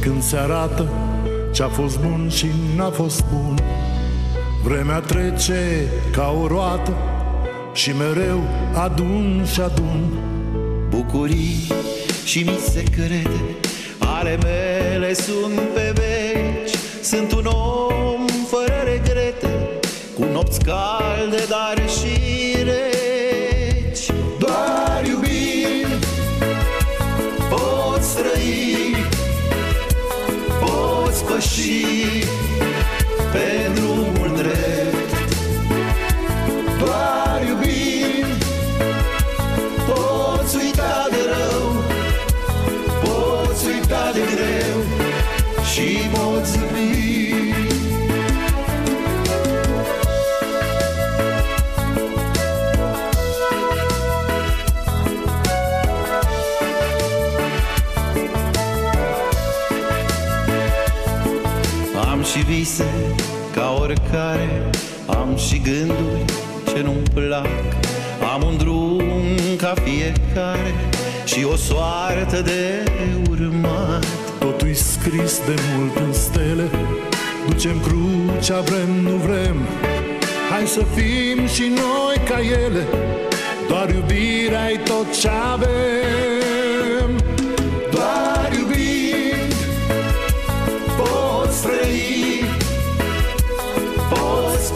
când se arată ce-a fost bun și n-a fost bun. Vremea trece ca o roată și mereu adun și adun. Bucurii și mi se crede Ale mele sunt pe veci. Sunt un om fără regrete Cu nopți calde, dar și Poți și vise ca oricare. Am și gânduri ce nu-mi plac. Am un drum ca fiecare Și o soartă de urmat. Totul-i scris de mult în stele. Ducem crucea, vrem, nu vrem. Hai să fim și noi ca ele. Doar iubirea e tot ce avem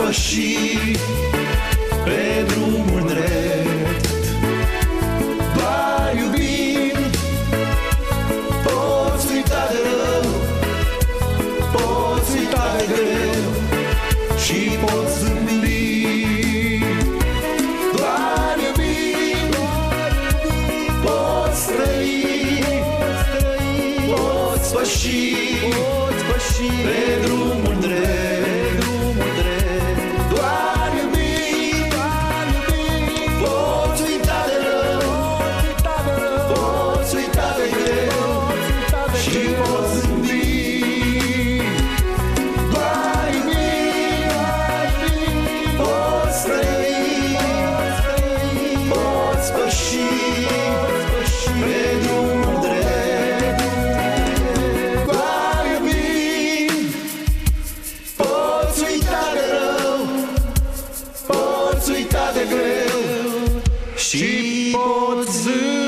Poți păși Pe drumul drept. Doar iubind Poți uita de rău Poți uita de greu Și poți zâmbi. Doar iubind Poți trăi Poți păși Poți păși. Pe drumul She bought zoo.